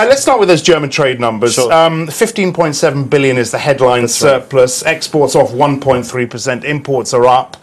Uh, let's start with those German trade numbers. Sure. Um, 15.7 billion is the headline surplus. Exports off 1.3%. Imports are up.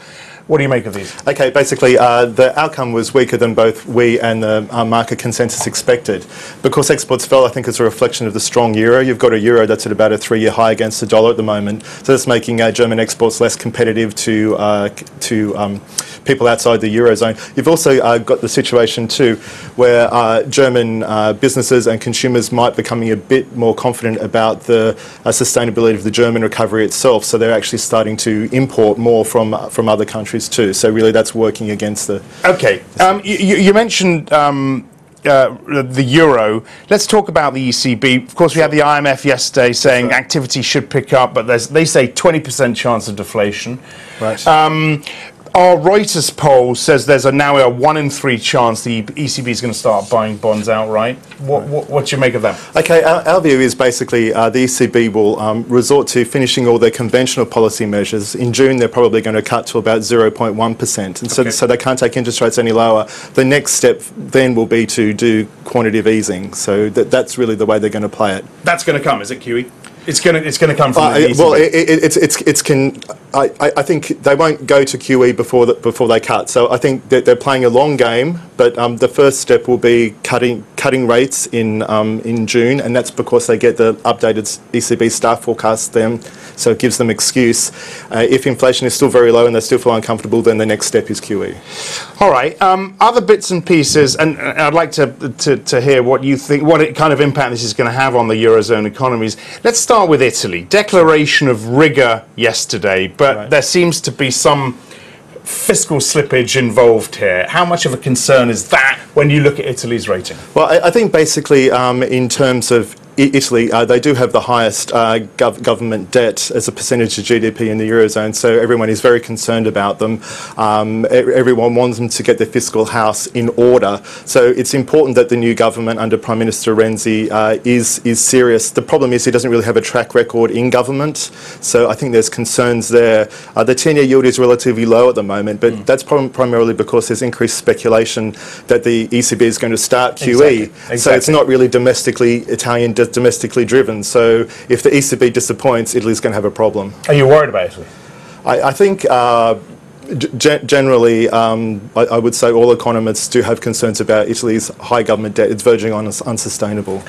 What do you make of these? Okay, basically, uh, the outcome was weaker than both we and the uh, market consensus expected. Because exports fell, I think it's a reflection of the strong euro. You've got a euro that's at about a three-year high against the dollar at the moment, so that's making uh, German exports less competitive to uh, to um, people outside the eurozone. You've also uh, got the situation too, where uh, German uh, businesses and consumers might be becoming a bit more confident about the uh, sustainability of the German recovery itself. So they're actually starting to import more from uh, from other countries too. So really, that's working against the. Okay. Um, you, you mentioned um, uh, the euro. Let's talk about the ECB. Of course, we had the IMF yesterday saying activity should pick up, but there's, they say 20% chance of deflation. Right. Um, our Reuters poll says there's a now a one in three chance the ECB is going to start buying bonds outright. What, what, what do you make of that? Okay, our, our view is basically uh, the ECB will um, resort to finishing all their conventional policy measures. In June, they're probably going to cut to about 0.1%, and so, Okay. so they can't take interest rates any lower. The next step then will be to do quantitative easing. So that, that's really the way they're going to play it. That's going to come, is it, QE? It's going to it's going to come from Uh, the ECB. well, it, it, it's it's it's can. I, I I think they won't go to QE before the, before they cut. So I think that they're playing a long game. But um, the first step will be cutting cutting rates in um, in June, and that's because they get the updated ECB staff forecast then. So it gives them excuse. Uh, if inflation is still very low and they still feel uncomfortable, then the next step is QE. All right. Um, other bits and pieces, and uh, I'd like to, to, to hear what you think, what it, kind of impact this is going to have on the eurozone economies. Let's start with Italy. Declaration of rigor yesterday, but Right. there seems to be some fiscal slippage involved here. How much of a concern is that when you look at Italy's rating? Well, I, I think basically um, in terms of Italy, uh, they do have the highest uh, gov- government debt as a percentage of GDP in the eurozone, so everyone is very concerned about them. Um, everyone wants them to get their fiscal house in order. So it's important that the new government under Prime Minister Renzi uh, is is serious. The problem is he doesn't really have a track record in government, so I think there's concerns there. Uh, the 10-year yield is relatively low at the moment, but that's prim- primarily because there's increased speculation that the ECB is going to start QE. Exactly, So it's not really domestically Italian, domestically driven. So if the ECB disappoints, Italy's going to have a problem. Are you worried about Italy? I, I think. Uh, Generally, um, I, I would say all economists do have concerns about Italy's high government debt. It's verging on us- unsustainable.